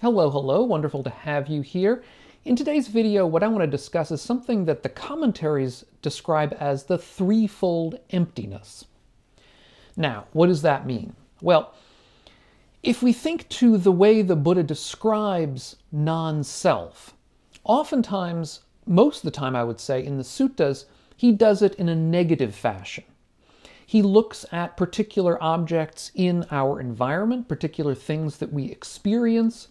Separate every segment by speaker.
Speaker 1: Hello, hello, wonderful to have you here. In today's video, what I want to discuss is something that the commentaries describe as the threefold emptiness. Now, what does that mean? Well, if we think to the way the Buddha describes non-self, oftentimes, most of the time I would say, in the suttas, he does it in a negative fashion. He looks at particular objects in our environment, particular things that we experience,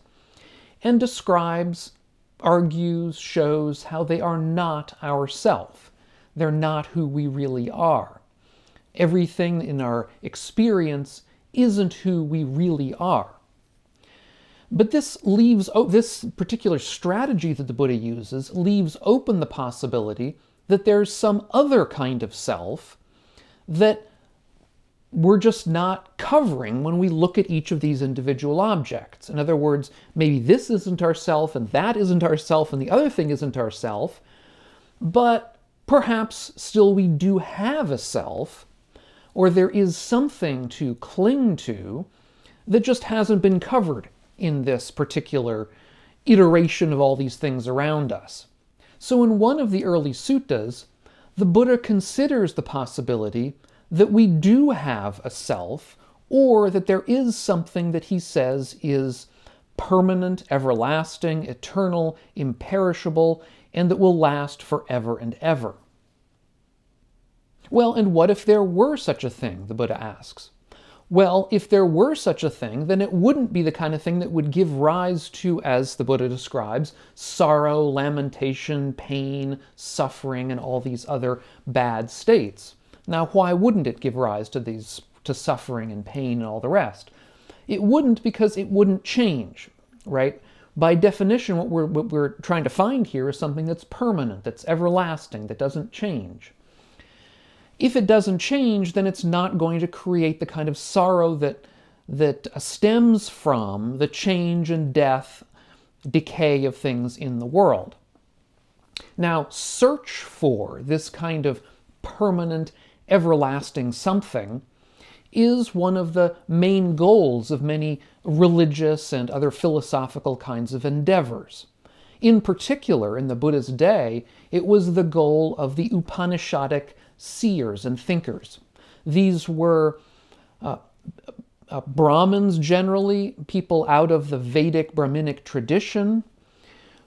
Speaker 1: and describes, argues, shows how they are not ourself. They're not who we really are. Everything in our experience isn't who we really are. But this leaves, this particular strategy that the Buddha uses leaves open the possibility that there's some other kind of self that we're just not covering when we look at each of these individual objects. In other words, maybe this isn't ourself and that isn't ourself and the other thing isn't ourself, but perhaps still we do have a self, or there is something to cling to that just hasn't been covered in this particular iteration of all these things around us. So in one of the early suttas, the Buddha considers the possibility that we do have a self, or that there is something that he says is permanent, everlasting, eternal, imperishable, and that will last forever and ever. Well, and what if there were such a thing, the Buddha asks? Well, if there were such a thing, then it wouldn't be the kind of thing that would give rise to, as the Buddha describes, sorrow, lamentation, pain, suffering, and all these other bad states. Now, why wouldn't it give rise to these to suffering and pain and all the rest? It wouldn't because it wouldn't change, right? By definition, what we're, what we're trying to find here is something that's permanent, that's everlasting, that doesn't change. If it doesn't change, then it's not going to create the kind of sorrow that, that stems from the change and death, decay of things in the world. Now, search for this kind of permanent everlasting something is one of the main goals of many religious and other philosophical kinds of endeavors. In particular, in the Buddha's day, it was the goal of the Upanishadic seers and thinkers. These were uh, uh, Brahmins generally, people out of the Vedic Brahminic tradition,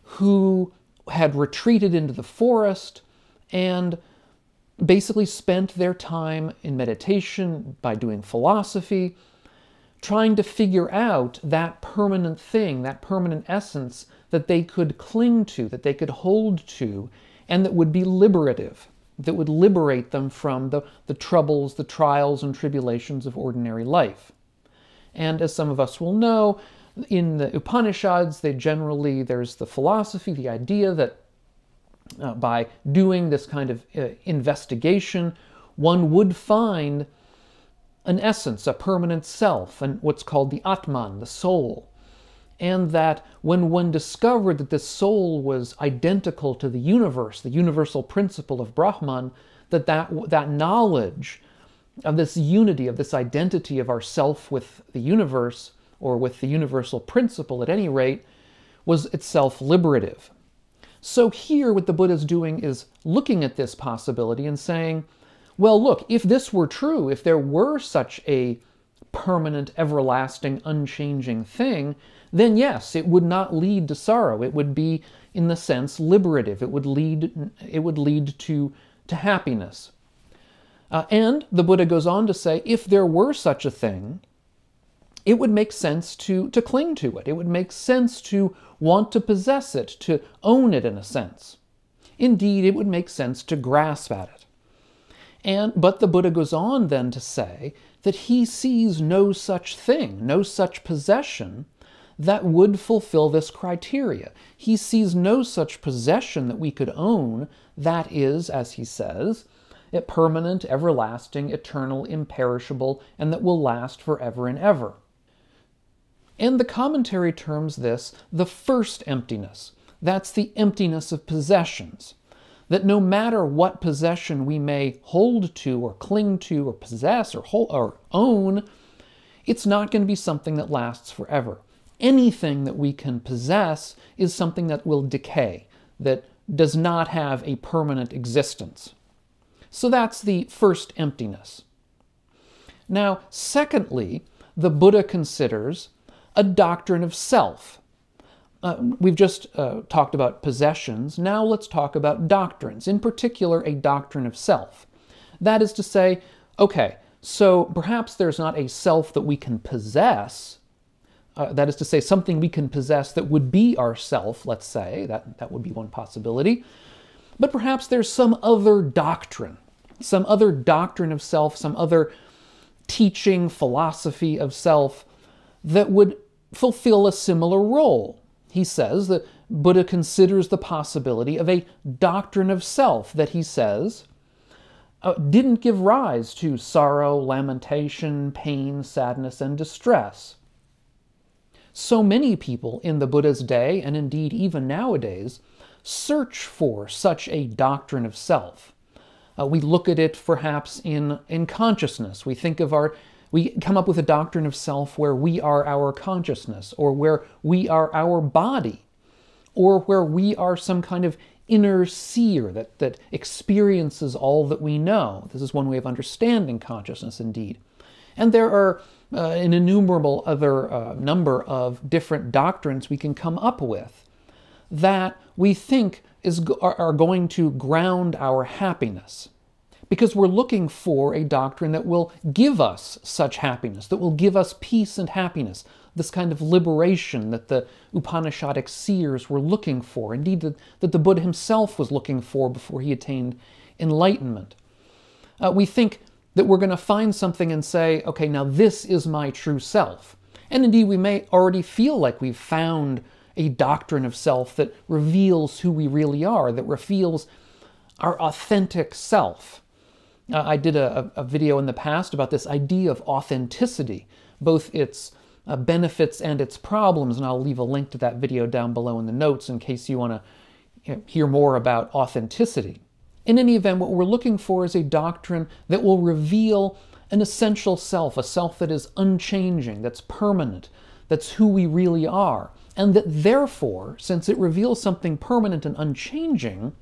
Speaker 1: who had retreated into the forest and basically spent their time in meditation, by doing philosophy, trying to figure out that permanent thing, that permanent essence that they could cling to, that they could hold to, and that would be liberative, that would liberate them from the, the troubles, the trials, and tribulations of ordinary life. And as some of us will know, in the Upanishads, they generally, there's the philosophy, the idea that uh, by doing this kind of uh, investigation, one would find an essence, a permanent self, and what's called the Atman, the soul. And that when one discovered that this soul was identical to the universe, the universal principle of Brahman, that that, that knowledge of this unity, of this identity of ourself with the universe, or with the universal principle at any rate, was itself liberative. So here what the Buddha is doing is looking at this possibility and saying, well, look, if this were true, if there were such a permanent, everlasting, unchanging thing, then yes, it would not lead to sorrow. It would be, in the sense, liberative. It would lead, it would lead to, to happiness. Uh, and the Buddha goes on to say, if there were such a thing, it would make sense to, to cling to it. It would make sense to want to possess it, to own it in a sense. Indeed, it would make sense to grasp at it. And, but the Buddha goes on then to say that he sees no such thing, no such possession that would fulfill this criteria. He sees no such possession that we could own that is, as he says, permanent, everlasting, eternal, imperishable, and that will last forever and ever. And the commentary terms this the first emptiness. That's the emptiness of possessions. That no matter what possession we may hold to or cling to or possess or, hold, or own, it's not going to be something that lasts forever. anything that we can possess is something that will decay, that does not have a permanent existence. So that's the first emptiness. Now, secondly, the Buddha considers a doctrine of self. Uh, we've just uh, talked about possessions. Now let's talk about doctrines, in particular, a doctrine of self. That is to say, okay, so perhaps there's not a self that we can possess. Uh, that is to say, something we can possess that would be our self, let's say. That, that would be one possibility. But perhaps there's some other doctrine, some other doctrine of self, some other teaching, philosophy of self that would fulfill a similar role. He says that Buddha considers the possibility of a doctrine of self that he says uh, didn't give rise to sorrow, lamentation, pain, sadness, and distress. So many people in the Buddha's day, and indeed even nowadays, search for such a doctrine of self. Uh, we look at it perhaps in, in consciousness. We think of our, we come up with a doctrine of self where we are our consciousness, or where we are our body, or where we are some kind of inner seer that, that experiences all that we know. This is one way of understanding consciousness, indeed. And there are uh, an innumerable other uh, number of different doctrines we can come up with that we think is, are, are going to ground our happiness. Because we're looking for a doctrine that will give us such happiness, that will give us peace and happiness, this kind of liberation that the Upanishadic seers were looking for, indeed, that, that the Buddha himself was looking for before he attained enlightenment. Uh, we think that we're going to find something and say, okay, now this is my true self. And indeed, we may already feel like we've found a doctrine of self that reveals who we really are, that reveals our authentic self. Uh, I did a, a, video in the past about this idea of authenticity, both its uh, benefits and its problems, and I'll leave a link to that video down below in the notes in case you want to hear more about authenticity. In any event, what we're looking for is a doctrine that will reveal an essential self, a self that is unchanging, that's permanent, that's who we really are, and that therefore, since it reveals something permanent and unchanging,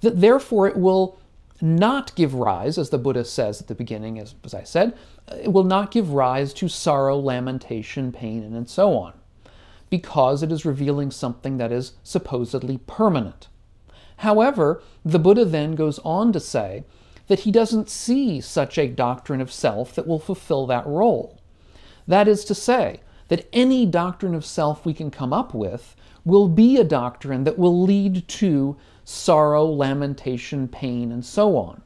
Speaker 1: that therefore it will not give rise, as the Buddha says at the beginning, as, as I said, it will not give rise to sorrow, lamentation, pain, and so on, because it is revealing something that is supposedly permanent. However, the Buddha then goes on to say that he doesn't see such a doctrine of self that will fulfill that role. That is to say, that any doctrine of self we can come up with will be a doctrine that will lead to sorrow, lamentation, pain, and so on.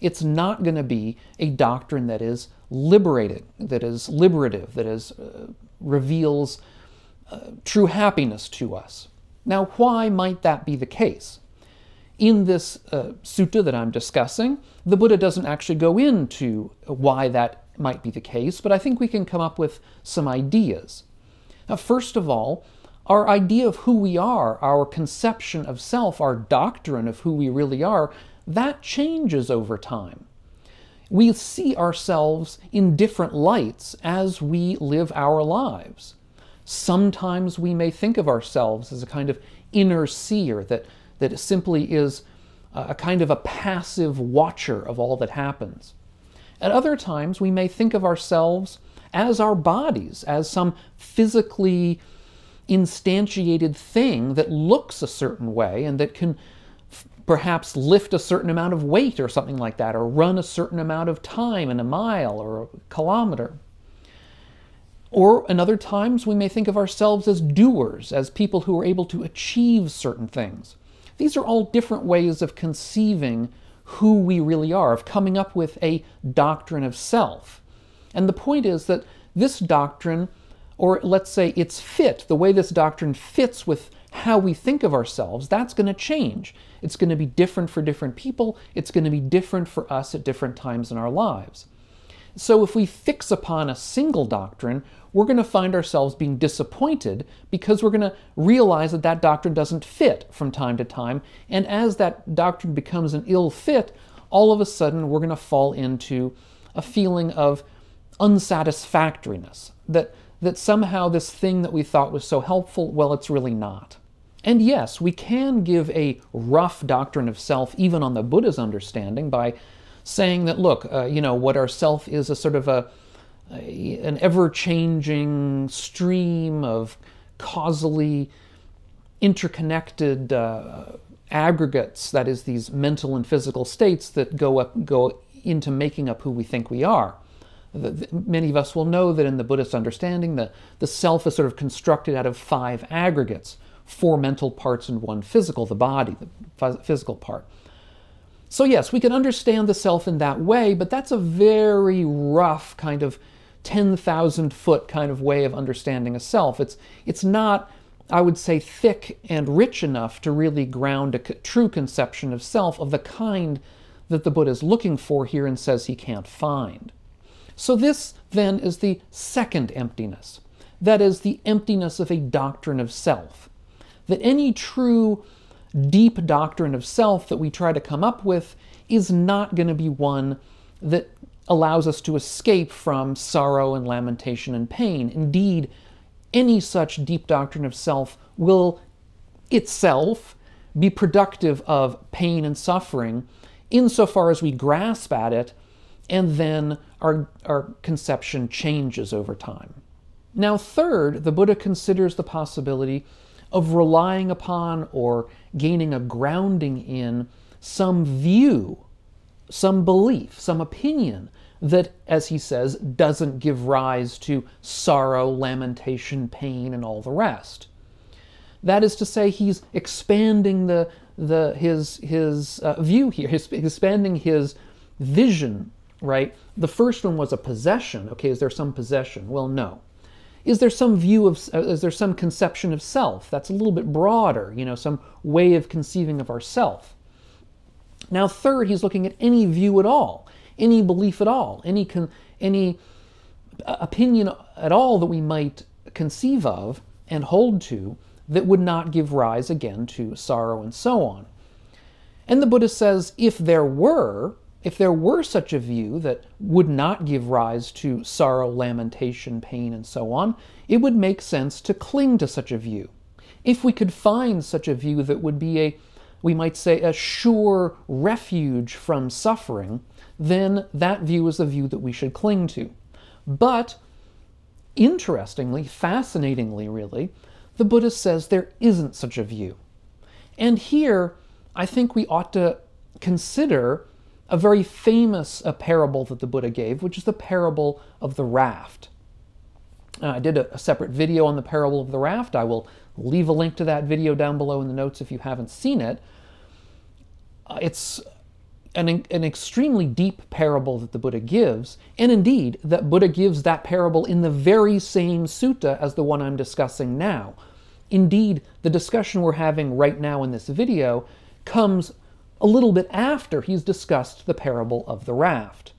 Speaker 1: It's not going to be a doctrine that is liberating, that is liberative, that is uh, reveals uh, true happiness to us. Now, why might that be the case? In this uh, sutta that I'm discussing, the Buddha doesn't actually go into why that might be the case, but I think we can come up with some ideas. Now, first of all, our idea of who we are, our conception of self, our doctrine of who we really are, that changes over time. We see ourselves in different lights as we live our lives. Sometimes we may think of ourselves as a kind of inner seer that, that simply is a kind of a passive watcher of all that happens. At other times, we may think of ourselves as our bodies, as some physically instantiated thing that looks a certain way and that can f- perhaps lift a certain amount of weight or something like that, or run a certain amount of time in a mile or a kilometer. Or in other times, we may think of ourselves as doers, as people who are able to achieve certain things. These are all different ways of conceiving who we really are, of coming up with a doctrine of self. And the point is that this doctrine or let's say its fit, the way this doctrine fits with how we think of ourselves, that's going to change. It's going to be different for different people. It's going to be different for us at different times in our lives. So if we fix upon a single doctrine, we're going to find ourselves being disappointed because we're going to realize that that doctrine doesn't fit from time to time. And as that doctrine becomes an ill fit, all of a sudden we're going to fall into a feeling of unsatisfactoriness. That that somehow this thing that we thought was so helpful, well, it's really not. And yes, we can give a rough doctrine of self even on the Buddha's understanding by saying that, look, uh, you know, what our self is a sort of a, a an ever-changing stream of causally interconnected uh, aggregates, that is, these mental and physical states that go up, go into making up who we think we are. The, the, many of us will know that in the Buddhist understanding, the, the self is sort of constructed out of five aggregates four mental parts and one physical, the body, the physical part. So, yes, we can understand the self in that way, but that's a very rough kind of 10,000 foot kind of way of understanding a self. It's, it's not, I would say, thick and rich enough to really ground a true conception of self of the kind that the Buddha is looking for here and says he can't find. So, this then is the second emptiness. That is the emptiness of a doctrine of self that any true deep doctrine of self that we try to come up with is not going to be one that allows us to escape from sorrow and lamentation and pain. Indeed, any such deep doctrine of self will itself be productive of pain and suffering insofar as we grasp at it and then our, our conception changes over time. Now, third, the Buddha considers the possibility of relying upon or gaining a grounding in some view, some belief, some opinion that, as he says, doesn't give rise to sorrow, lamentation, pain, and all the rest. That is to say, he's expanding the, the, his, his uh, view here, his, expanding his vision, right? The first one was a possession. Okay, is there some possession? Well, no. Is there some view of, uh, is there some conception of self that's a little bit broader, you know, some way of conceiving of ourself? Now, third, he's looking at any view at all, any belief at all, any, con, any uh, opinion at all that we might conceive of and hold to that would not give rise again to sorrow and so on. And the Buddha says if there were, if there were such a view that would not give rise to sorrow, lamentation, pain, and so on, it would make sense to cling to such a view. If we could find such a view that would be a, we might say, a sure refuge from suffering, then that view is the view that we should cling to. But, interestingly, fascinatingly, really, the Buddha says there isn't such a view. And here, I think we ought to consider a very famous a parable that the Buddha gave, which is the parable of the raft. Uh, I did a, a, separate video on the parable of the raft. I will leave a link to that video down below in the notes if you haven't seen it. Uh, it's an, an extremely deep parable that the Buddha gives, and indeed, that Buddha gives that parable in the very same sutta as the one I'm discussing now. Indeed, the discussion we're having right now in this video comes a little bit after he's discussed the parable of the raft.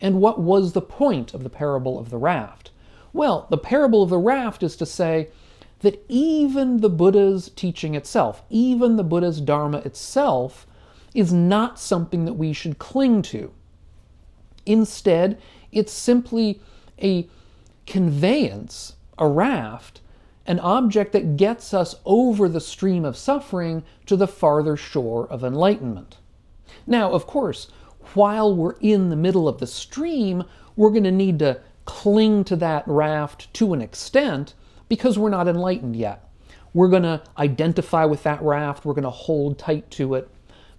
Speaker 1: And what was the point of the parable of the raft? Well, the parable of the raft is to say that even the Buddha's teaching itself, even the Buddha's Dharma itself, is not something that we should cling to. Instead, it's simply a conveyance, a raft, an object that gets us over the stream of suffering to the farther shore of enlightenment. Now, of course, while we're in the middle of the stream, we're going to need to cling to that raft to an extent because we're not enlightened yet. We're going to identify with that raft, we're going to hold tight to it.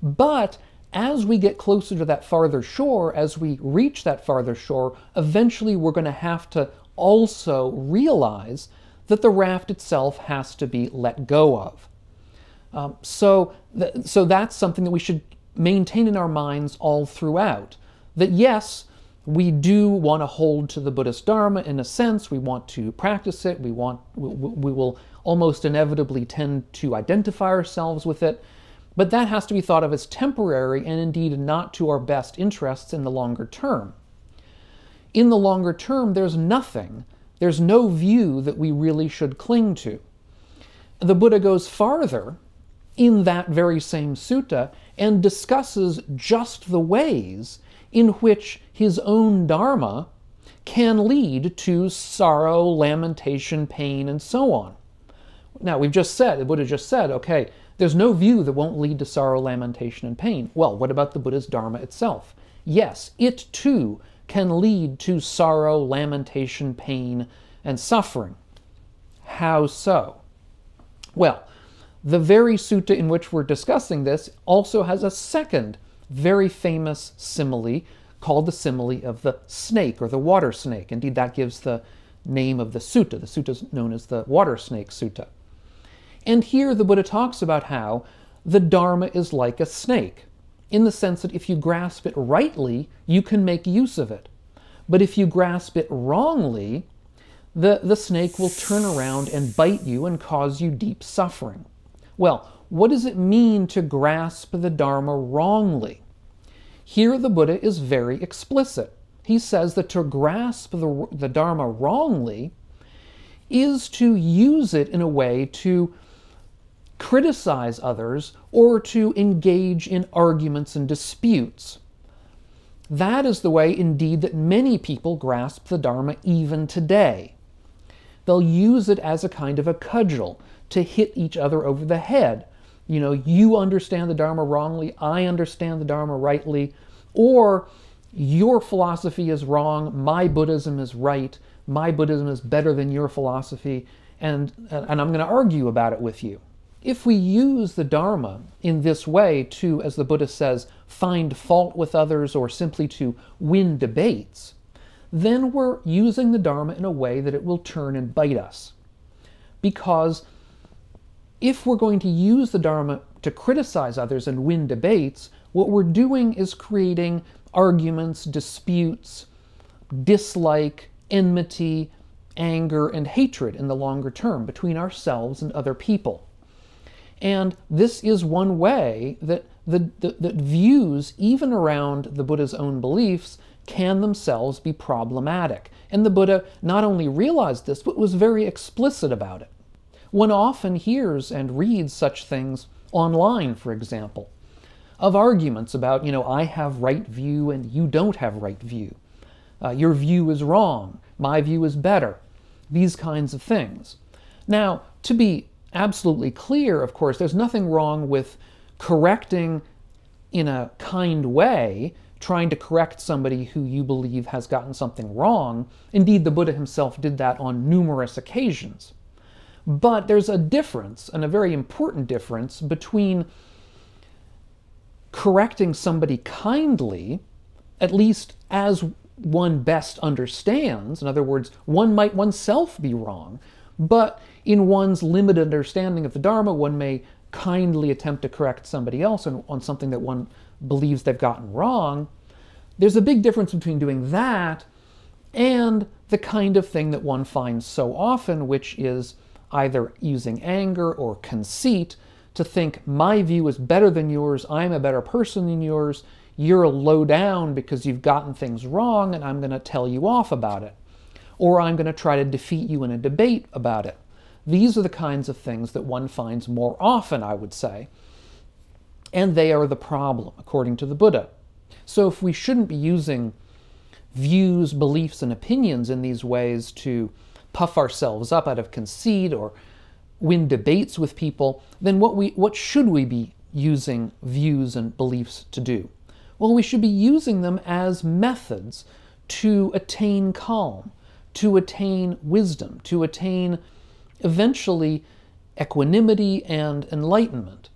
Speaker 1: But as we get closer to that farther shore, as we reach that farther shore, eventually we're going to have to also realize that the raft itself has to be let go of. Um, so, th- so that's something that we should maintain in our minds all throughout. That yes, we do want to hold to the Buddhist Dharma in a sense. We want to practice it. We want we, we will almost inevitably tend to identify ourselves with it. But that has to be thought of as temporary and indeed not to our best interests in the longer term. In the longer term, there's nothing there's no view that we really should cling to. The Buddha goes farther in that very same sutta and discusses just the ways in which his own Dharma can lead to sorrow, lamentation, pain, and so on. Now, we've just said, the Buddha just said, okay, there's no view that won't lead to sorrow, lamentation, and pain. Well, what about the Buddha's Dharma itself? Yes, it too can lead to sorrow, lamentation, pain, and suffering. How so? Well, the very sutta in which we're discussing this also has a second very famous simile called the simile of the snake or the water snake. Indeed, that gives the name of the sutta. The sutta is known as the water snake sutta. And here the Buddha talks about how the Dharma is like a snake, in the sense that if you grasp it rightly, you can make use of it. But if you grasp it wrongly, the, the snake will turn around and bite you and cause you deep suffering. Well, what does it mean to grasp the Dharma wrongly? Here the Buddha is very explicit. He says that to grasp the, the Dharma wrongly is to use it in a way to criticize others or to engage in arguments and disputes. That is the way, indeed, that many people grasp the Dharma even today. They'll use it as a kind of a cudgel to hit each other over the head. You know, you understand the Dharma wrongly, I understand the Dharma rightly, or your philosophy is wrong, my Buddhism is right, my Buddhism is better than your philosophy, and, and I'm going to argue about it with you. If we use the Dharma in this way to, as the Buddha says, find fault with others or simply to win debates, then we're using the Dharma in a way that it will turn and bite us. Because if we're going to use the Dharma to criticize others and win debates, what we're doing is creating arguments, disputes, dislike, enmity, anger, and hatred in the longer term between ourselves and other people. And this is one way that the, the, that views, even around the Buddha's own beliefs, can themselves be problematic. And the Buddha not only realized this, but was very explicit about it. One often hears and reads such things online, for example, of arguments about, you know, I have right view and you don't have right view. Uh, your view is wrong, my view is better. These kinds of things. Now, to be absolutely clear, of course, there's nothing wrong with correcting in a kind way, trying to correct somebody who you believe has gotten something wrong. Indeed, the Buddha himself did that on numerous occasions. But there's a difference, and a very important difference, between correcting somebody kindly, at least as one best understands. In other words, one might oneself be wrong, but in one's limited understanding of the Dharma, one may kindly attempt to correct somebody else on, on something that one believes they've gotten wrong. There's a big difference between doing that and the kind of thing that one finds so often, which is either using anger or conceit to think my view is better than yours, I'm a better person than yours, you're a low down because you've gotten things wrong, and I'm going to tell you off about it. Or I'm going to try to defeat you in a debate about it. These are the kinds of things that one finds more often, I would say. And they are the problem, according to the Buddha. So if we shouldn't be using views, beliefs, and opinions in these ways to puff ourselves up out of conceit or win debates with people, then what, we, what should we be using views and beliefs to do? Well, we should be using them as methods to attain calm, to attain wisdom, to attain eventually equanimity and enlightenment.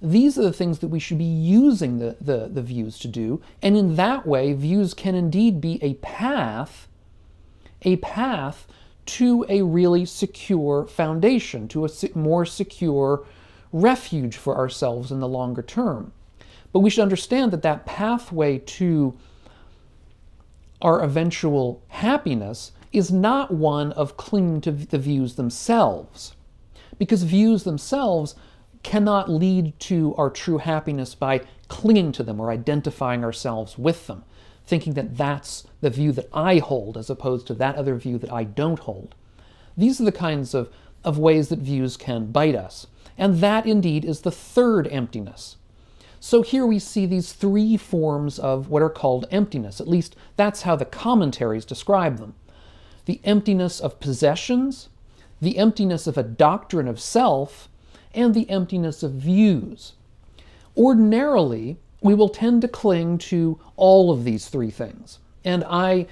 Speaker 1: These are the things that we should be using the, the, the, views to do, and in that way, views can indeed be a path, a path to a really secure foundation, to a more secure refuge for ourselves in the longer term. But we should understand that that pathway to our eventual happiness is not one of clinging to the views themselves, because views themselves cannot lead to our true happiness by clinging to them or identifying ourselves with them, thinking that that's the view that I hold as opposed to that other view that I don't hold. These are the kinds of, of ways that views can bite us. And that indeed is the third emptiness. So here we see these three forms of what are called emptiness. At least that's how the commentaries describe them the emptiness of possessions, the emptiness of a doctrine of self, and the emptiness of views. Ordinarily, we will tend to cling to all of these three things. And I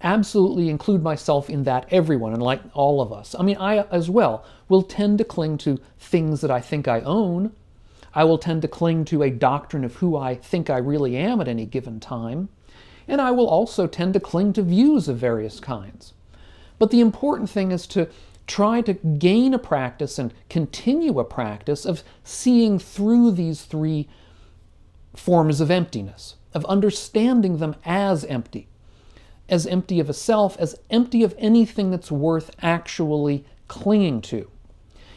Speaker 1: absolutely include myself in that, everyone, and like all of us. I mean, I as well will tend to cling to things that I think I own. I will tend to cling to a doctrine of who I think I really am at any given time. And I will also tend to cling to views of various kinds. But the important thing is to try to gain a practice and continue a practice of seeing through these three forms of emptiness, of understanding them as empty, as empty of a self, as empty of anything that's worth actually clinging to.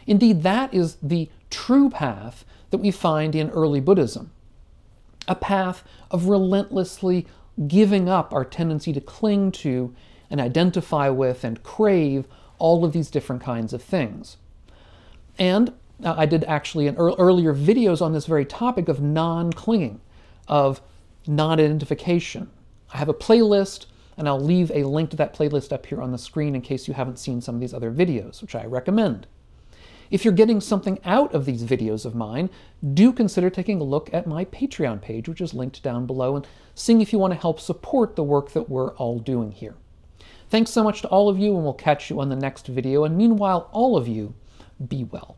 Speaker 1: Indeed, that is the true path that we find in early Buddhism a path of relentlessly giving up our tendency to cling to and identify with and crave all of these different kinds of things. And uh, I did actually an er- earlier videos on this very topic of non-clinging, of non-identification. I have a playlist, and I'll leave a link to that playlist up here on the screen in case you haven't seen some of these other videos, which I recommend. If you're getting something out of these videos of mine, do consider taking a look at my Patreon page, which is linked down below, and seeing if you want to help support the work that we're all doing here. Thanks so much to all of you, and we'll catch you on the next video. And meanwhile, all of you, be well.